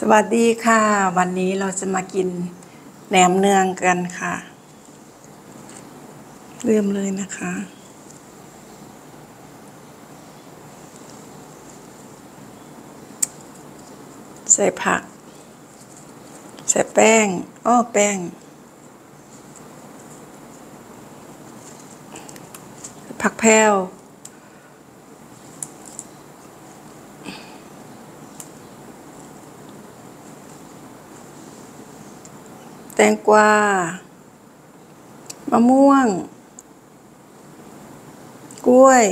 สวัสดีค่ะ วันนี้เราจะมากินแหนมเนืองกันค่ะ เริ่มเลยนะคะ ใส่ผัก ใส่แป้ง อ้อ แป้ง ผักแพรว แตงกวา มะม่วง กล้วย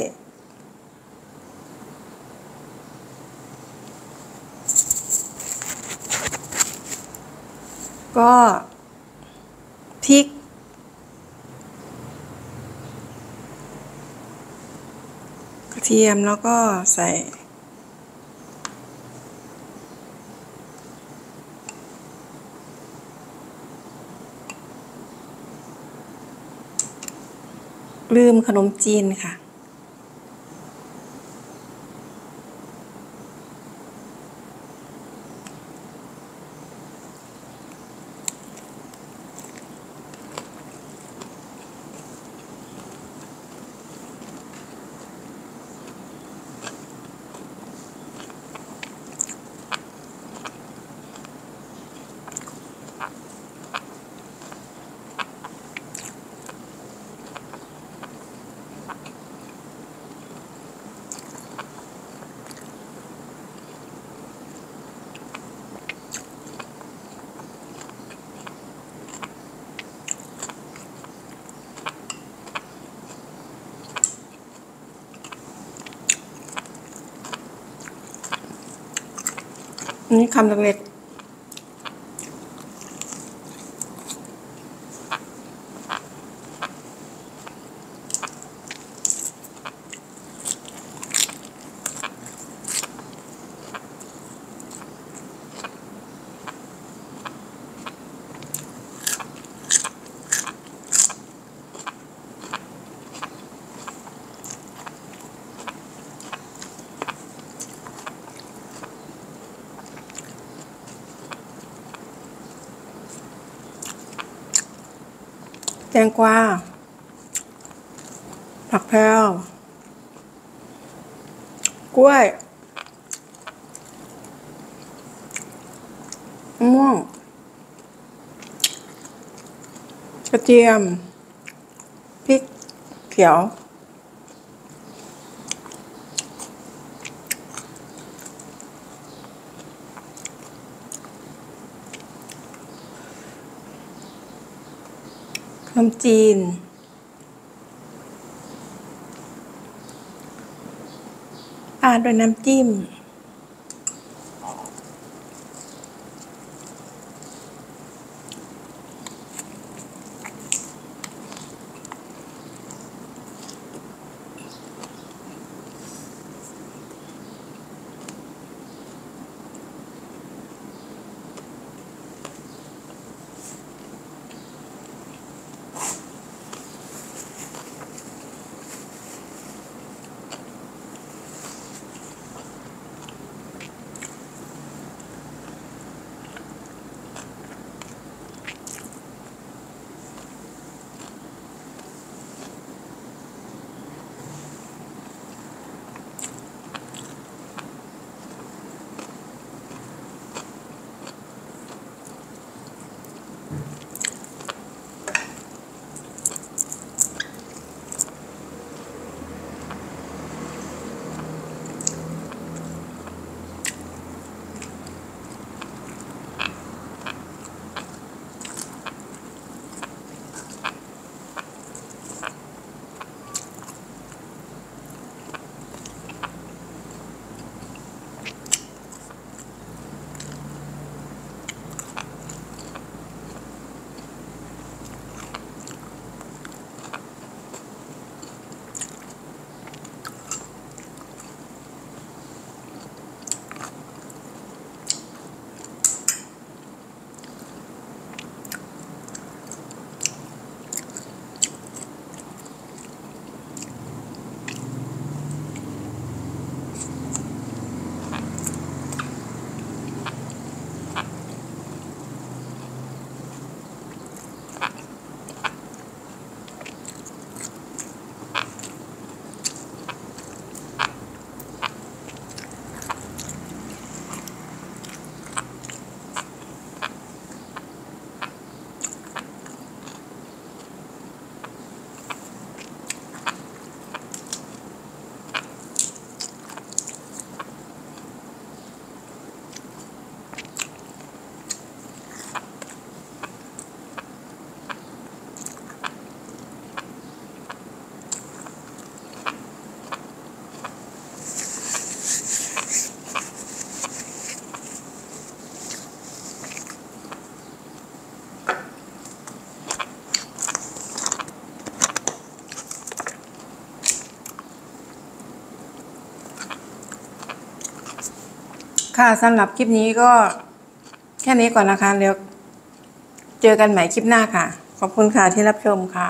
ก็พริก กระเทียมแล้วก็ใส่ ลืมขนมจีนค่ะ นี่คำเล็ก แตงกวา ผักแพรวกล้วยมะม่วง กระเทียม พริกเขียว นมจีน อาดด้วยน้ำจิ้ม ค่ะสำหรับคลิปนี้ก็แค่นี้ก่อนนะคะ เดี๋ยวเจอกันใหม่คลิปหน้าค่ะ ขอบคุณค่ะที่รับชมค่ะ